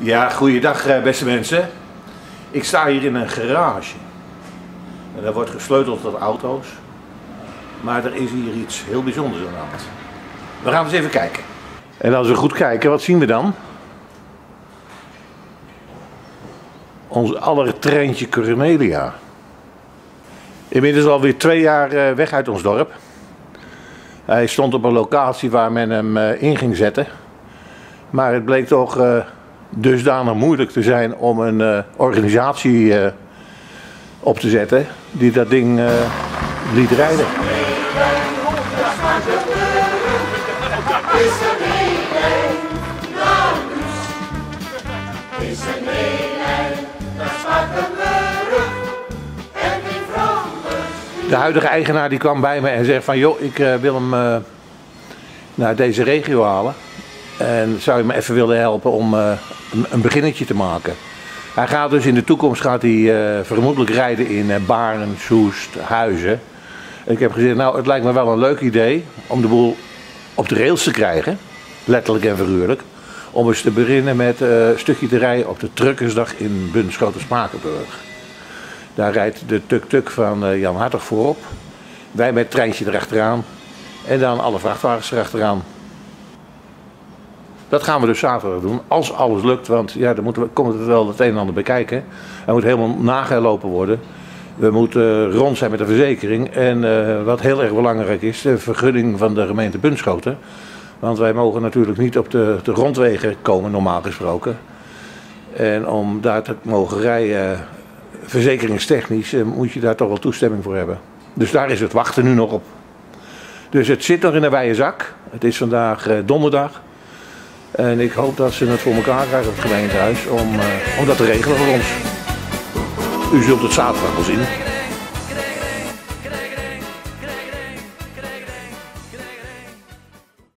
Ja, goeiedag eh, beste mensen. Ik sta hier in een garage. En daar wordt gesleuteld tot auto's. Maar er is hier iets heel bijzonders aan de hand. We gaan eens even kijken. En als we goed kijken, wat zien we dan? Ons aller treintje Cornelia. Inmiddels alweer twee jaar eh, weg uit ons dorp. Hij stond op een locatie waar men hem eh, in ging zetten. Maar het bleek toch dusdanig moeilijk te zijn om een eh, organisatie eh, op te zetten die dat ding eh, liet rijden. De huidige eigenaar die kwam bij me en zegt van joh, ik wil hem naar deze regio halen. En zou je me even willen helpen om eh, een, beginnetje te maken. Hij gaat dus in de toekomst gaat hij, eh, vermoedelijk rijden in uh, Baren, Soest, Huizen. En ik heb gezegd, nou het lijkt me wel een leuk idee om de boel op de rails te krijgen. Letterlijk en figuurlijk. Om eens te beginnen met eh, een stukje te rijden op de Truckersdag in Bunschoten-Spakenburg. Daar rijdt de tuk-tuk van eh, Jan Hartog voorop. Wij met het treintje erachteraan. En dan alle vrachtwagens erachteraan. Dat gaan we dus zaterdag doen, als alles lukt. Want ja, dan moeten we, komt het wel het een en ander bekijken. Er moet helemaal nagelopen worden. We moeten rond zijn met de verzekering. En eh, wat heel erg belangrijk is, de vergunning van de gemeente Bunschoten. Want wij mogen natuurlijk niet op de, de rondwegen komen, normaal gesproken. En om daar te mogen rijden, verzekeringstechnisch, eh, moet je daar toch wel toestemming voor hebben. Dus daar is het wachten nu nog op. Dus het zit nog in de wijde zak. Het is vandaag eh, donderdag. En ik hoop dat ze het voor elkaar krijgen op het gemeentehuis om, eh, om dat te regelen voor ons. U zult het zaterdag wel zien.